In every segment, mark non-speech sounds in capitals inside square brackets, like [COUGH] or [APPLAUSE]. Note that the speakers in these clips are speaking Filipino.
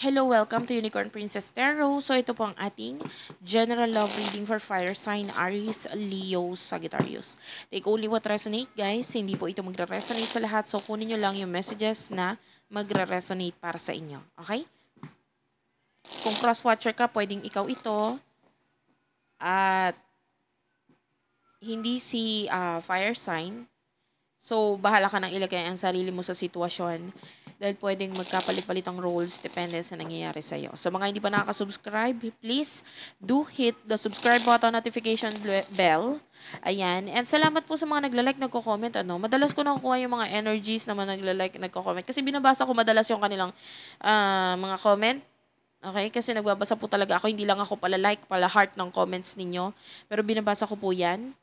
Hello, welcome to Unicorn Princess Tarot. So, ito po ang ating general love reading for fire sign Aries, Leo, Sagittarius. Take only what resonate, guys. Hindi po ito magre-resonate sa lahat. So, kunin nyo lang yung messages na magre-resonate para sa inyo. Okay? Kung cross-watcher ka, pwedeng ikaw ito. At hindi si uh, fire sign. So, bahala ka nang ilagay ang sarili mo sa sitwasyon dahil pwedeng magkapalit-palit ang roles depende sa nangyayari sa iyo. So mga hindi pa nakaka-subscribe, please do hit the subscribe button, notification bell. Ayan. And salamat po sa mga nagla-like, nagko-comment. Ano, madalas ko nakukuha yung mga energies na mga nagla-like, nagko-comment. Kasi binabasa ko madalas yung kanilang uh, mga comment. Okay? Kasi nagbabasa po talaga ako. Hindi lang ako pala like, pala heart ng comments ninyo. Pero binabasa ko po yan.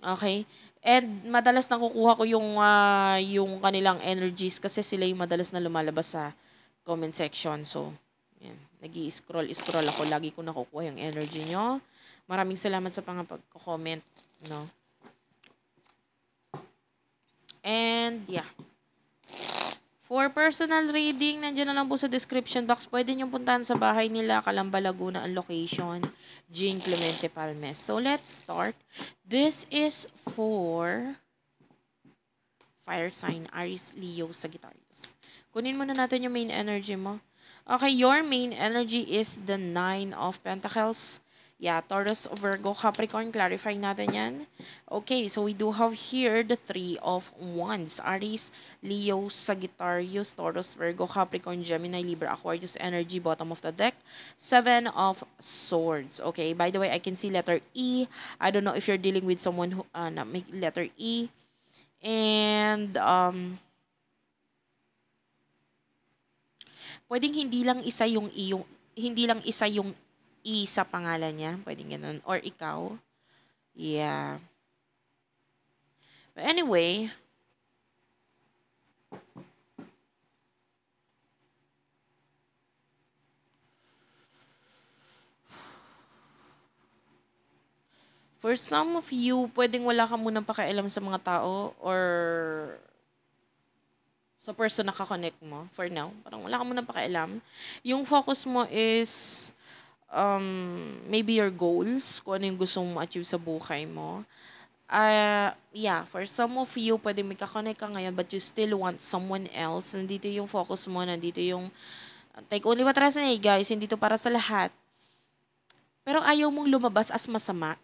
Okay? And madalas nakukuha ko yung uh, yung kanilang energies kasi sila yung madalas na lumalabas sa comment section. So, yan. Nag-i-scroll, scroll ako. Lagi ko nakukuha yung energy nyo. Maraming salamat sa pagko-comment, no? And, yeah. For personal reading, nandiyan na lang po sa description box. Pwede nyo puntahan sa bahay nila, Calamba, Laguna, ang location, Jean Clemente Palmes. So, let's start. This is for fire sign, Aries, Leo, Sagittarius. Kunin muna natin yung main energy mo. Okay, your main energy is the Nine of Pentacles. Yeah, Taurus, Virgo, Capricorn, clarify natin yan. Okay, so we do have here the three of wands. Aries, Leo, Sagittarius, Taurus, Virgo, Capricorn, Gemini, Libra, Aquarius, energy, bottom of the deck. Seven of swords. Okay, by the way, I can see letter E. I don't know if you're dealing with someone who, uh, na make letter E. And, um, pwedeng hindi lang isa yung yung, hindi lang isa yung E sa pangalan niya. Pwedeng ganun. Or ikaw. Yeah. But anyway, For some of you, pwedeng wala ka munang pakialam sa mga tao or sa person na kakonect mo for now. Parang wala ka munang pakialam. Yung focus mo is um, maybe your goals, kung ano yung gusto mong achieve sa buhay mo. Uh, yeah, for some of you, pwede may kakonect ka ngayon, but you still want someone else. Nandito yung focus mo, nandito yung, take only what resonate, guys, hindi to para sa lahat. Pero ayaw mong lumabas as masama.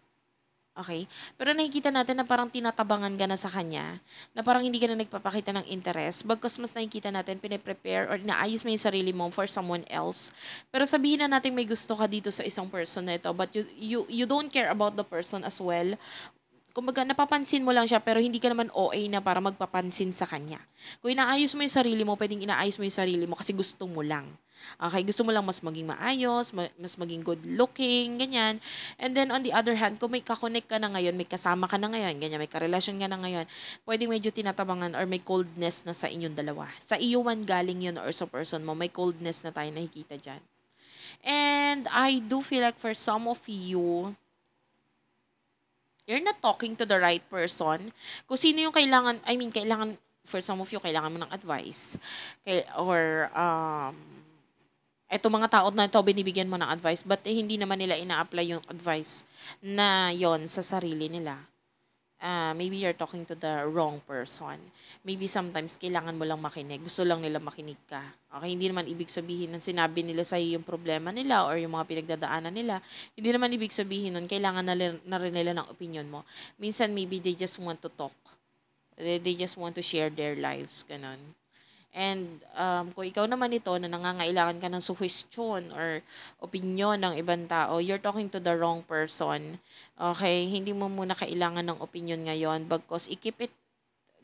Okay? Pero nakikita natin na parang tinatabangan ka na sa kanya, na parang hindi ka na nagpapakita ng interest, bagkas mas nakikita natin, piniprepare or naayos mo yung sarili mo for someone else. Pero sabihin na natin may gusto ka dito sa isang person na ito, but you, you, you don't care about the person as well kumbaga napapansin mo lang siya pero hindi ka naman OA na para magpapansin sa kanya. Kung inaayos mo yung sarili mo, pwedeng inaayos mo yung sarili mo kasi gusto mo lang. Okay, gusto mo lang mas maging maayos, mas maging good looking, ganyan. And then on the other hand, kung may kakonect ka na ngayon, may kasama ka na ngayon, ganyan, may karelasyon ka na ngayon, pwedeng medyo tinatabangan or may coldness na sa inyong dalawa. Sa iyo man galing yun or sa person mo, may coldness na tayo nakikita dyan. And I do feel like for some of you, you're not talking to the right person. Kung sino yung kailangan, I mean, kailangan, for some of you, kailangan mo ng advice. Kay, or, um, eto mga tao na ito, binibigyan mo ng advice, but eh, hindi naman nila ina-apply yung advice na yon sa sarili nila uh, maybe you're talking to the wrong person. Maybe sometimes kailangan mo lang makinig. Gusto lang nila makinig ka. Okay, hindi naman ibig sabihin na sinabi nila sa yung problema nila or yung mga pinagdadaanan nila. Hindi naman ibig sabihin nun kailangan na, na rin nila ng opinion mo. Minsan maybe they just want to talk. They, they just want to share their lives, ganun. And um, kung ikaw naman ito na nangangailangan ka ng suggestion or opinion ng ibang tao, you're talking to the wrong person. Okay? Hindi mo muna kailangan ng opinion ngayon because i-keep it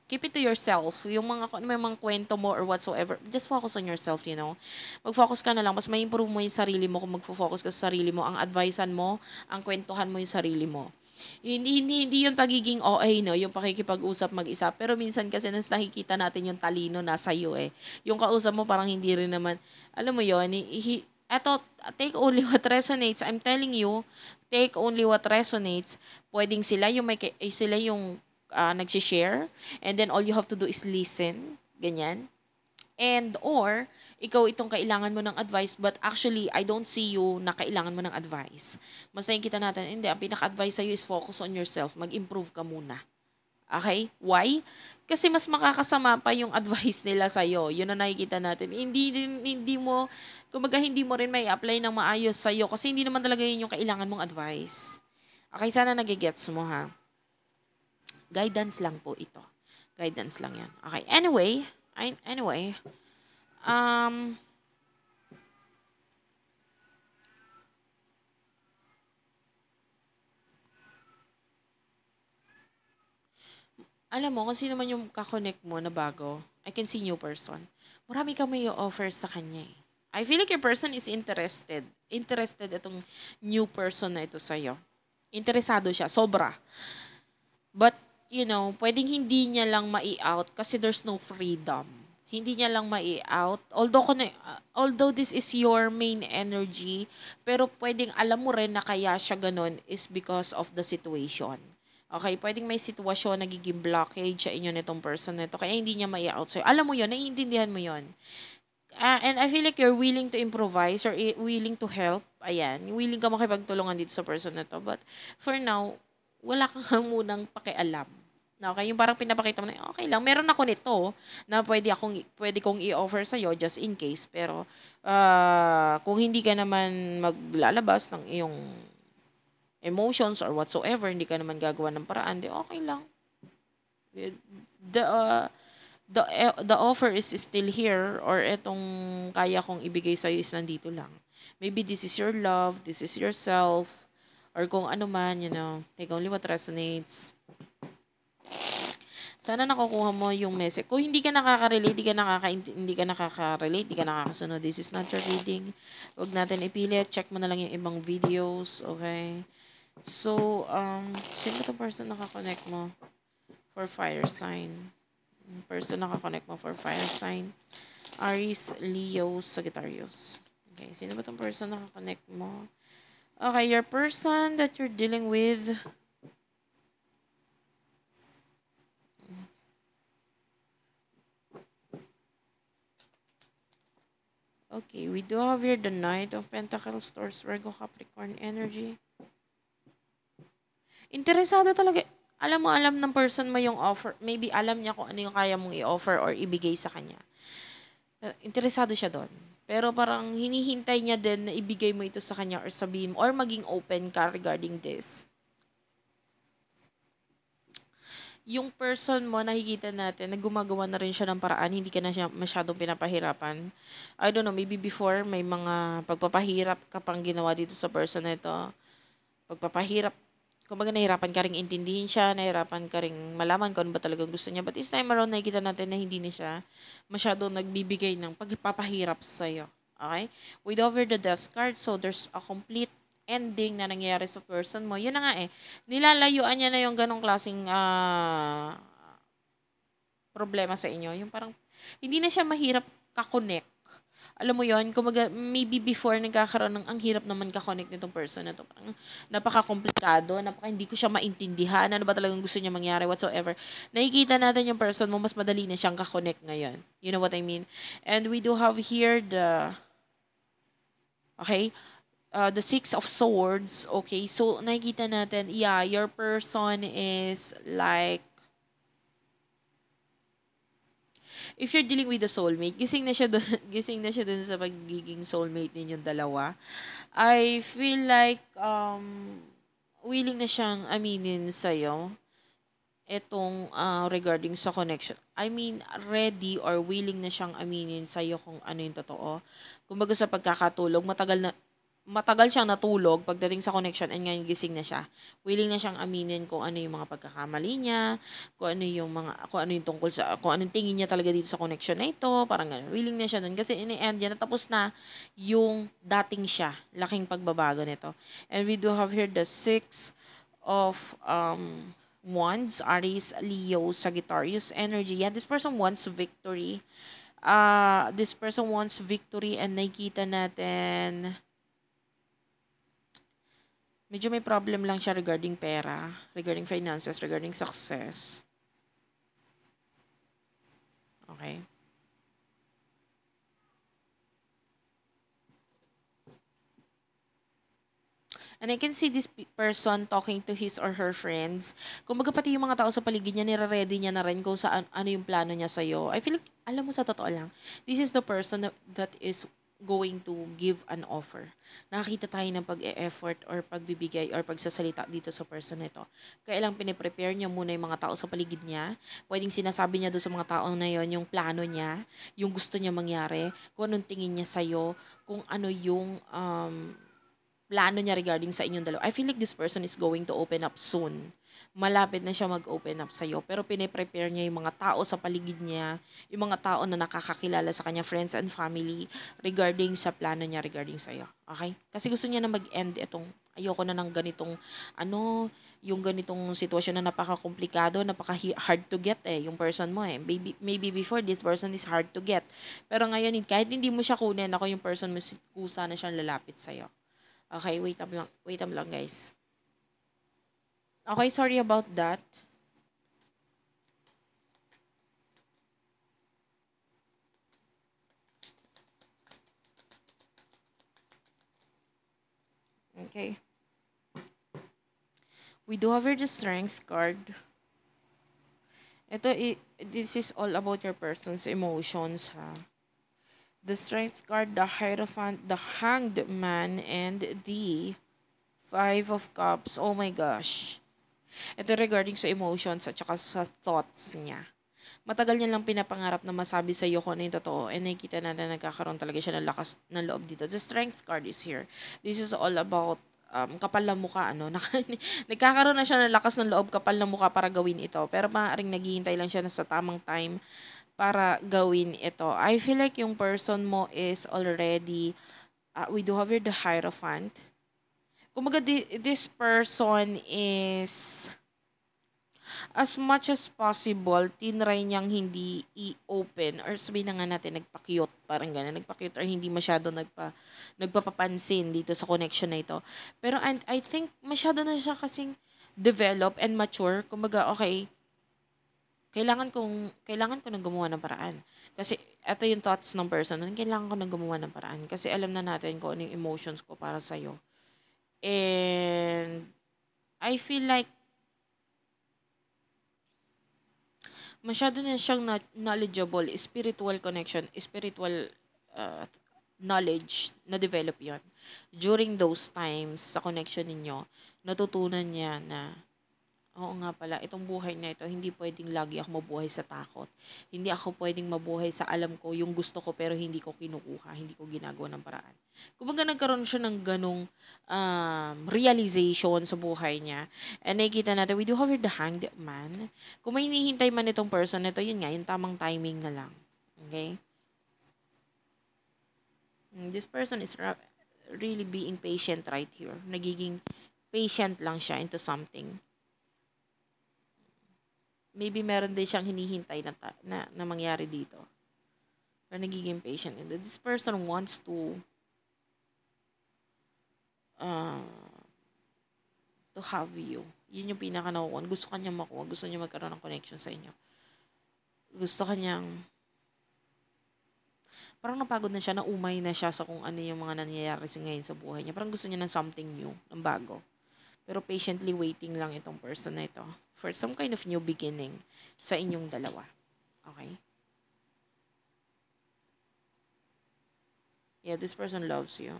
keep it to yourself. Yung mga, may mga kwento mo or whatsoever, just focus on yourself, you know. Mag-focus ka na lang. Mas may improve mo yung sarili mo kung mag-focus ka sa sarili mo. Ang advicean mo, ang kwentuhan mo yung sarili mo. Hindi, hindi, hindi yung pagiging OA, no? Yung pakikipag-usap mag-isa. Pero minsan kasi nas nakikita natin yung talino nasa iyo eh. Yung kausap mo parang hindi rin naman, alam mo yon he, eto, take only what resonates. I'm telling you, take only what resonates. Pwedeng sila yung may, eh, sila yung uh, nagsishare. And then all you have to do is listen. Ganyan. And or, ikaw itong kailangan mo ng advice but actually, I don't see you na kailangan mo ng advice. Mas nakikita natin, hindi, ang pinaka-advice sa'yo is focus on yourself. Mag-improve ka muna. Okay? Why? Kasi mas makakasama pa yung [LAUGHS] advice nila sa'yo. Yun ang nakikita natin. Hindi, hindi mo, kumbaga hindi mo rin may apply ng maayos sa'yo kasi hindi naman talaga yun yung kailangan mong advice. Okay, sana nagigets mo ha. Guidance lang po ito. Guidance lang yan. Okay, anyway, I, anyway, um, alam mo, kung sino man yung kakonect mo na bago, I can see new person. Marami kang may offer sa kanya eh. I feel like your person is interested. Interested itong new person na ito sa'yo. Interesado siya, sobra. But, you know, pwedeng hindi niya lang mai-out kasi there's no freedom. Hindi niya lang mai-out. Although, uh, although this is your main energy, pero pwedeng alam mo rin na kaya siya ganun is because of the situation. Okay, pwedeng may sitwasyon, nagiging blockage sa inyo nitong person nito, kaya hindi niya mai-out sa'yo. Alam mo yon naiintindihan mo yon Uh, and I feel like you're willing to improvise or willing to help. Ayan, willing ka makipagtulungan dito sa person na to. But for now, wala kang munang pakialam. Okay, yung parang pinapakita mo na, okay lang, meron ako nito na pwede, akong, pwede kong i-offer sa'yo just in case. Pero uh, kung hindi ka naman maglalabas ng iyong emotions or whatsoever, hindi ka naman gagawa ng paraan, di okay lang. The, uh, the, uh, the offer is still here or etong kaya kong ibigay sa'yo is nandito lang. Maybe this is your love, this is yourself, or kung ano man, you know, take only what resonates. Sana nakukuha mo yung message. Kung hindi ka nakaka-relate, hindi ka nakaka hindi ka nakaka-relate, hindi ka nakakasunod, this is not your reading. Huwag natin ipilit. Check mo na lang yung ibang videos, okay? So, um, sino to person nakakonect mo for fire sign? Person nakakonect mo for fire sign? Aries, Leo, Sagittarius. Okay, sino ba tong person nakakonect mo? Okay, your person that you're dealing with, Okay, we do have here the Knight of Pentacles, Taurus, Virgo, Capricorn energy. Interesado talaga. Alam mo, alam ng person mo yung offer. Maybe alam niya kung ano yung kaya mong i-offer or ibigay sa kanya. Interesado siya doon. Pero parang hinihintay niya din na ibigay mo ito sa kanya or sabihin mo or maging open ka regarding this. Yung person mo, nakikita natin, na gumagawa na rin siya ng paraan, hindi ka na siya masyadong pinapahirapan. I don't know, maybe before may mga pagpapahirap ka pang ginawa dito sa person na ito. Pagpapahirap kumbaga nahirapan ka rin intindihin siya, nahirapan ka rin malaman kung ano ba talagang gusto niya. But this time around, nakikita natin na hindi na siya masyado nagbibigay ng pagpapahirap sa iyo. Okay? With over the death card, so there's a complete ending na nangyayari sa person mo. Yun na nga eh. Nilalayuan niya na yung ganong klaseng uh, problema sa inyo. Yung parang, hindi na siya mahirap kakonect alam mo yon kumaga, maybe before nagkakaroon ng, ang hirap naman ka-connect nitong person na to. Parang napaka-komplikado, napaka hindi ko siya maintindihan, ano ba talagang gusto niya mangyari, whatsoever. Nakikita natin yung person mo, mas madali na siyang ka-connect ngayon. You know what I mean? And we do have here the, okay, uh, the Six of Swords, okay, so nakikita natin, yeah, your person is like, if you're dealing with a soulmate, gising na siya doon, [LAUGHS] gising na siya doon sa pagiging soulmate ninyong dalawa. I feel like um willing na siyang aminin sa iyo itong uh, regarding sa connection. I mean, ready or willing na siyang aminin sa iyo kung ano yung totoo. Kumbaga sa pagkakatulog, matagal na matagal siyang natulog pagdating sa connection and ngayon gising na siya. Willing na siyang aminin kung ano yung mga pagkakamali niya, kung ano yung mga kung ano yung tungkol sa kung anong tingin niya talaga dito sa connection na ito, parang gano'n. Willing na siya doon kasi in the end yan natapos na yung dating siya, laking pagbabago nito. And we do have here the six of um wands, Aries, Leo, Sagittarius energy. Yeah, this person wants victory. Uh, this person wants victory and nakikita natin medyo may problem lang siya regarding pera, regarding finances, regarding success. Okay? And I can see this person talking to his or her friends. Kung baga pati yung mga tao sa paligid niya, nire-ready niya na rin kung saan, ano yung plano niya sa'yo. I feel like, alam mo sa totoo lang, this is the person that, that is going to give an offer. Nakakita tayo ng pag-e-effort or pagbibigay or pagsasalita dito sa person na ito. Kaya lang piniprepare niya muna yung mga tao sa paligid niya. Pwedeng sinasabi niya doon sa mga tao na yon yung plano niya, yung gusto niya mangyari, kung anong tingin niya sa'yo, kung ano yung um, plano niya regarding sa inyong dalawa. I feel like this person is going to open up soon malapit na siya mag-open up sa'yo. Pero pine-prepare niya yung mga tao sa paligid niya, yung mga tao na nakakakilala sa kanya, friends and family, regarding sa plano niya regarding sa'yo. Okay? Kasi gusto niya na mag-end itong, ayoko na ng ganitong, ano, yung ganitong sitwasyon na napaka-komplikado, napaka-hard to get eh, yung person mo eh. Maybe, maybe before, this person is hard to get. Pero ngayon, kahit hindi mo siya kunin, ako yung person mo, kusa na siyang lalapit sa'yo. Okay, wait up lang, wait up lang guys. Okay, sorry about that. Okay. We do have the strength card. Ito, this is all about your person's emotions, ha? The strength card, the hierophant, the hanged man, and the five of cups. Oh my gosh. Ito regarding sa emotions at saka sa thoughts niya. Matagal niya lang pinapangarap na masabi sa iyo kung ano yung totoo and nakikita natin na nagkakaroon talaga siya ng lakas ng loob dito. The strength card is here. This is all about um, kapal ng mukha, ano, [LAUGHS] nagkakaroon na siya ng lakas ng loob, kapal ng mukha para gawin ito. Pero maaaring naghihintay lang siya na sa tamang time para gawin ito. I feel like yung person mo is already, uh, we do have the Hierophant kumbaga this person is as much as possible, tinry niyang hindi i-open or sabihin na nga natin, nagpa-cute, parang gano'n, nagpa-cute or hindi masyado nagpa, nagpapapansin dito sa connection na ito. Pero and I think masyado na siya kasing develop and mature. Kumbaga, okay, kailangan kong, kailangan ko nang gumawa ng paraan. Kasi, ito yung thoughts ng person, kailangan ko nang gumawa ng paraan. Kasi alam na natin kung ano yung emotions ko para sa'yo. And I feel like masyado na siyang knowledgeable, spiritual connection, spiritual uh, knowledge na develop yon During those times sa connection ninyo, natutunan niya na Oo nga pala, itong buhay na ito, hindi pwedeng lagi ako mabuhay sa takot. Hindi ako pwedeng mabuhay sa alam ko yung gusto ko pero hindi ko kinukuha, hindi ko ginagawa ng paraan. Kumbaga nagkaroon siya ng ganong um, realization sa buhay niya. And nakikita natin, we do have the hanged man. Kung may hinihintay man itong person na ito, yun nga, yung tamang timing na lang. Okay? Hmm, this person is really being patient right here. Nagiging patient lang siya into something maybe meron din siyang hinihintay na, ta- na, na mangyari dito. Pero nagiging patient. And this person wants to uh, to have you. Yun yung pinaka nakukuha. Gusto kanya makuha. Gusto niya magkaroon ng connection sa inyo. Gusto kanyang parang napagod na siya, na umay na siya sa kung ano yung mga nangyayari sa ngayon sa buhay niya. Parang gusto niya ng something new, ng bago. Pero patiently waiting lang itong person na ito for some kind of new beginning sa inyong dalawa. Okay? Yeah, this person loves you.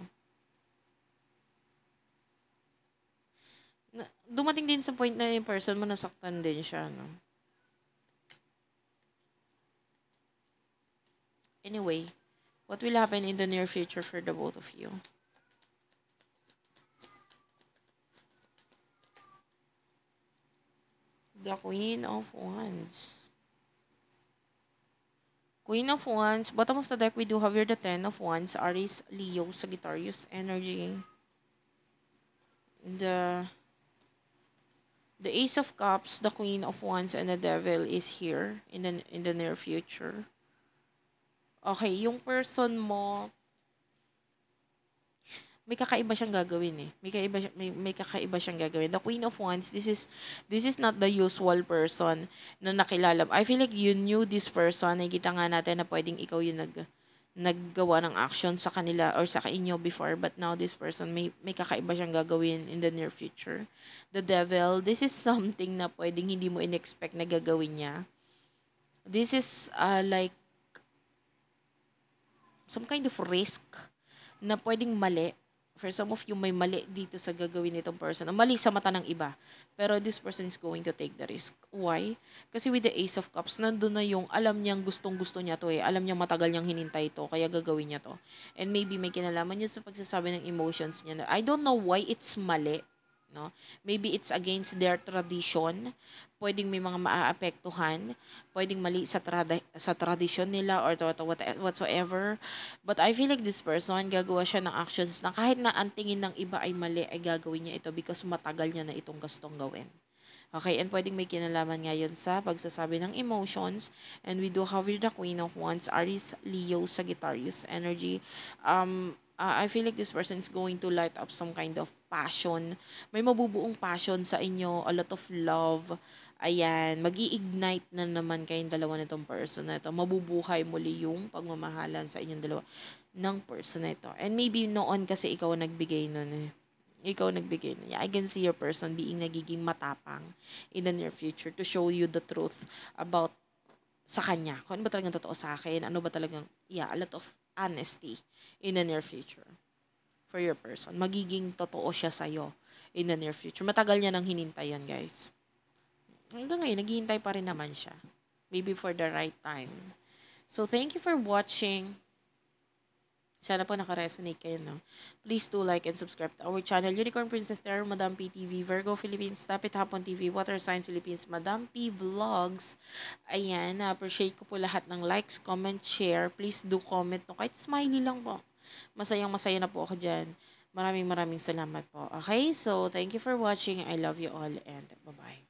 Na, dumating din sa point na yung person mo nasaktan din siya, no? Anyway, what will happen in the near future for the both of you? The Queen of Wands. Queen of Wands. Bottom of the deck, we do have here the Ten of Wands. Aries, Leo, Sagittarius energy. The the Ace of Cups, the Queen of Wands, and the Devil is here in the, in the near future. Okay, yung person mo, may kakaiba siyang gagawin eh. May kakaiba may, may kakaiba siyang gagawin. The Queen of Wands, this is this is not the usual person na nakilala. I feel like you knew this person. Nakikita nga natin na pwedeng ikaw yung nag naggawa ng action sa kanila or sa inyo before but now this person may may kakaiba siyang gagawin in the near future. The devil, this is something na pwedeng hindi mo inexpect na gagawin niya. This is uh, like some kind of risk na pwedeng mali for some of you may mali dito sa gagawin nitong person. Mali sa mata ng iba. Pero this person is going to take the risk. Why? Kasi with the Ace of Cups, nandun na yung alam niyang gustong-gusto niya to eh. Alam niya matagal niyang hinintay to, kaya gagawin niya to. And maybe may kinalaman niya sa pagsasabi ng emotions niya. Na, I don't know why it's mali no? Maybe it's against their tradition. Pwedeng may mga maaapektuhan, pwedeng mali sa trad- sa tradition nila or what, what, whatsoever. But I feel like this person gagawa siya ng actions na kahit na ang tingin ng iba ay mali, ay gagawin niya ito because matagal niya na itong gustong gawin. Okay, and pwedeng may kinalaman ngayon sa pagsasabi ng emotions. And we do have the Queen of Wands, Aries, Leo, Sagittarius energy. Um, uh, I feel like this person is going to light up some kind of passion. May mabubuong passion sa inyo, a lot of love. Ayan, mag ignite na naman kayong dalawa nitong person na ito. Mabubuhay muli yung pagmamahalan sa inyong dalawa ng person na ito. And maybe noon kasi ikaw nagbigay nun eh. Ikaw nagbigay nun. Yeah, I can see your person being nagiging matapang in the near future to show you the truth about sa kanya. Kung ano ba talagang totoo sa akin, ano ba talagang, yeah, a lot of honesty in the near future for your person. Magiging totoo siya sa'yo in the near future. Matagal niya nang hinintay yan, guys. Hanggang ngayon, naghihintay pa rin naman siya. Maybe for the right time. So, thank you for watching. Sana po nakaresonate kayo, no? Please do like and subscribe to our channel, Unicorn Princess Terror, Madam PTV, Virgo Philippines, Tapit Hapon TV, Water Sign Philippines, Madam P Vlogs. Ayan, appreciate ko po lahat ng likes, comment, share. Please do comment, no? Kahit smiley lang po. Masayang masaya na po ako dyan. Maraming maraming salamat po. Okay? So, thank you for watching. I love you all and bye-bye.